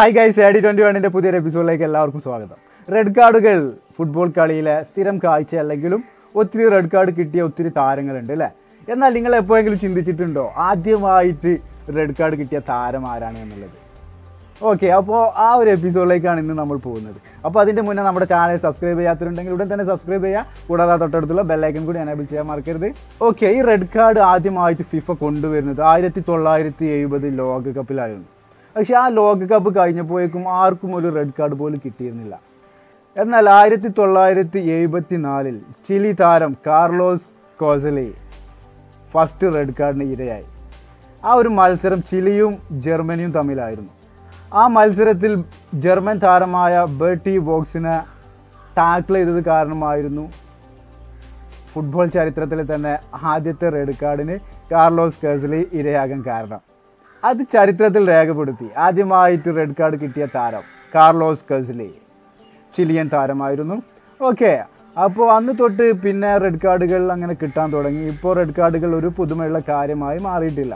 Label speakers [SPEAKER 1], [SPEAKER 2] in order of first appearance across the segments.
[SPEAKER 1] Hi guys A D twenty വണ്ണിന്റെ പുതിയൊരു എപ്പിസോഡിലേക്ക് എല്ലാവർക്കും സ്വാഗതം. റെഡ് കാർഡുകൾ ഫുട്ബോൾ കളിയിലെ സ്ഥിരം കാഴ്ച അല്ലെങ്കിലും ഒത്തിരി റെഡ് കാർഡ് കിട്ടിയ ഒത്തിരി താരങ്ങളുണ്ട് അല്ലേ? എന്നാൽ നിങ്ങൾ എപ്പോഴെങ്കിലും ചിന്തിച്ചിട്ടുണ്ടോ ആദ്യമായിട്ട് റെഡ് കാർഡ് കിട്ടിയ താരം ആരാണ് എന്നുള്ളത്? ഓക്കെ അപ്പോൾ ആ ഒരു എപ്പിസോഡിലേക്കാണ് ഇന്ന് നമ്മൾ പോകുന്നത്. അപ്പോൾ അതിന്റെ മുന്നേ നമ്മുടെ ചാനൽ സബ്സ്ക്രൈബ് ചെയ്യാത്തിട്ടുണ്ടെങ്കിൽ ഉടൻ തന്നെ സബ്സ്ക്രൈബ് ചെയ്യുക. കൂടാതെ തൊട്ടടുത്തുള്ള ബെല്ലൈക്കൻ കൂടി എനേബിൾ ചെയ്യാൻ മറക്കരുത്. ഓക്കെ ഈ റെഡ് കാർഡ് ആദ്യമായിട്ട് ഫിഫ കൊണ്ടുവരുന്നത് ആയിരത്തി തൊള്ളായിരത്തി എഴുപത് ലോകകപ്പിലായിരുന്നു. പക്ഷേ ആ ലോകകപ്പ് കഴിഞ്ഞപ്പോഴേക്കും ആർക്കും ഒരു റെഡ് കാർഡ് പോലും കിട്ടിയിരുന്നില്ല. എന്നാൽ ആയിരത്തി തൊള്ളായിരത്തി എഴുപത്തി നാലിൽ ചിലി താരം കാർലോസ് കോസലി ഫസ്റ്റ് റെഡ് കാർഡിന് ഇരയായി. ആ ഒരു മത്സരം ചിലിയും ജർമ്മനിയും തമ്മിലായിരുന്നു. ആ മത്സരത്തിൽ ജർമ്മൻ താരമായ ബെർട്ടി വോക്സിനെ ടാക്കിൾ ചെയ്തത് കാരണമായിരുന്നു ഫുട്ബോൾ ചരിത്രത്തിലെ തന്നെ ആദ്യത്തെ റെഡ് കാർഡിന് കാർലോസ് കേസലി ഇരയാകാൻ കാരണം. അത് ചരിത്രത്തിൽ രേഖപ്പെടുത്തി. ആദ്യമായിട്ട് റെഡ് കാർഡ് കിട്ടിയ താരം കാർലോസ് കസ്ലി ചിലിയൻ താരമായിരുന്നു. ഓക്കെ അപ്പോൾ അന്ന് തൊട്ട് പിന്നെ റെഡ് കാർഡുകൾ അങ്ങനെ കിട്ടാൻ തുടങ്ങി. ഇപ്പോൾ റെഡ് കാർഡുകൾ ഒരു പുതുമയുള്ള കാര്യമായി മാറിയിട്ടില്ല.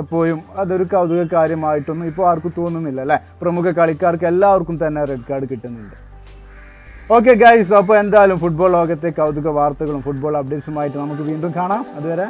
[SPEAKER 1] എപ്പോഴും അതൊരു കൗതുക കാര്യമായിട്ടൊന്നും ഇപ്പോൾ ആർക്കും തോന്നുന്നില്ല അല്ലേ? പ്രമുഖ കളിക്കാർക്ക് എല്ലാവർക്കും തന്നെ റെഡ് കാർഡ് കിട്ടുന്നുണ്ട്. ഓക്കെ ഗൈസ് അപ്പോൾ എന്തായാലും ഫുട്ബോൾ ലോകത്തെ കൗതുക വാർത്തകളും ഫുട്ബോൾ അപ്ഡേറ്റ്സുമായിട്ട് നമുക്ക് വീണ്ടും കാണാം. അതുവരെ